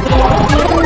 Oh, my God.